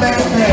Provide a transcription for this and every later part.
that man.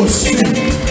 consigo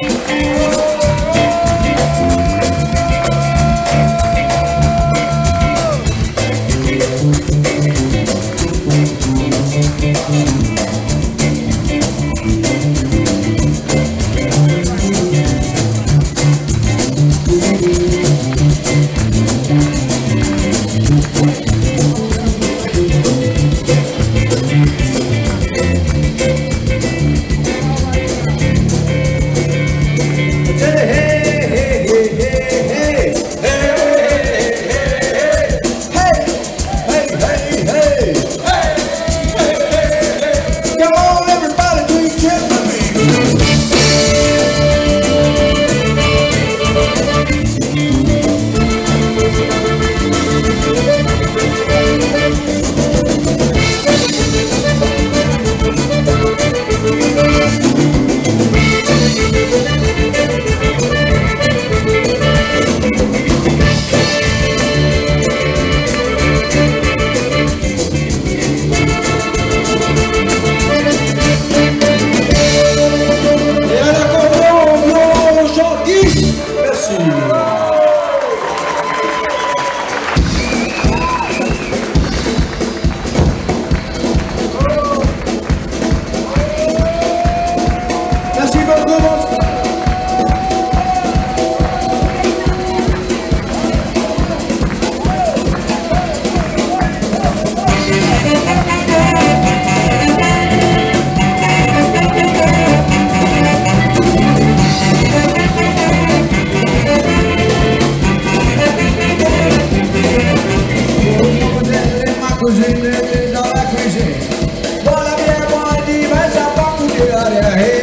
área. Ei.